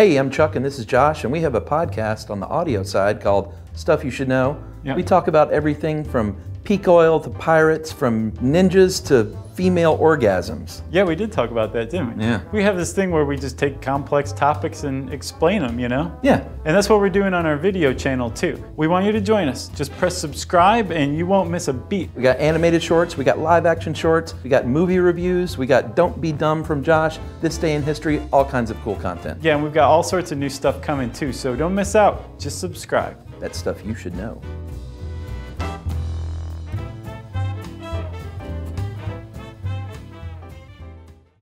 Hey, I'm Chuck and this is Josh, and we have a podcast on the audio side called Stuff You Should Know. Yep. We talk about everything from peak oil to pirates, from ninjas to female orgasms. Yeah, we did talk about that, didn't we? Yeah. We have this thing where we just take complex topics and explain them, you know? Yeah, And that's what we're doing on our video channel too. We want you to join us. Just press subscribe and you won't miss a beat. we got animated shorts, we got live action shorts, we got movie reviews, we got Don't Be Dumb from Josh, This Day in History, all kinds of cool content. Yeah, and we've got all sorts of new stuff coming too, so don't miss out. Just subscribe. That's stuff you should know.